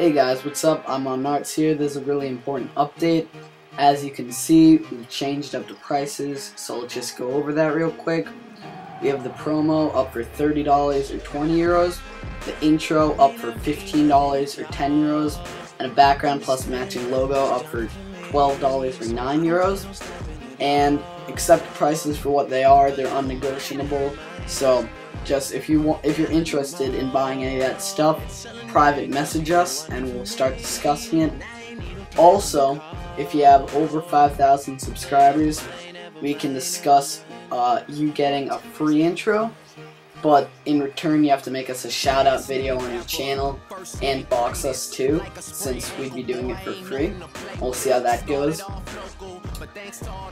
Hey guys, what's up? IModernArts here. This is a really important update. As you can see, we've changed up the prices, so let's just go over that real quick. We have the promo up for $30 or 20 euros, the intro up for $15 or 10 euros, and a background plus matching logo up for $12 or 9 euros. And accept prices for what they are, they're unnegotiable. So just if you want if you're interested in buying any of that stuff, private message us and we'll start discussing it. Also, if you have over 5,000 subscribers, we can discuss uh, you getting a free intro but in return you have to make us a shout out video on your channel and box us too since we'd be doing it for free we'll see how that goes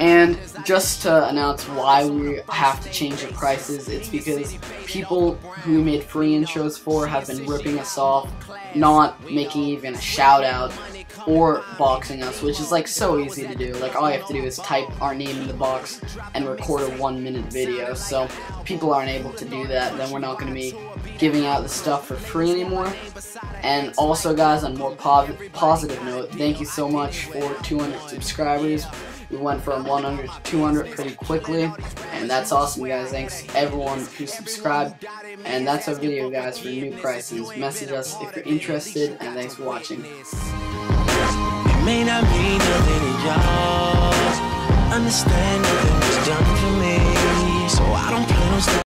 and just to announce why we have to change the prices it's because people who made free intros for have been ripping us off not making even a shout out or boxing us, which is like so easy to do. Like all you have to do is type our name in the box and record a one minute video. So people aren't able to do that, then we're not going to be giving out the stuff for free anymore. And also guys, on more po positive note, thank you so much for 200 subscribers. We went from 100 to 200 pretty quickly, and that's awesome, guys. Thanks everyone who subscribed, and that's our video, guys, for new prices. Message us if you're interested, and thanks for watching may not mean nothing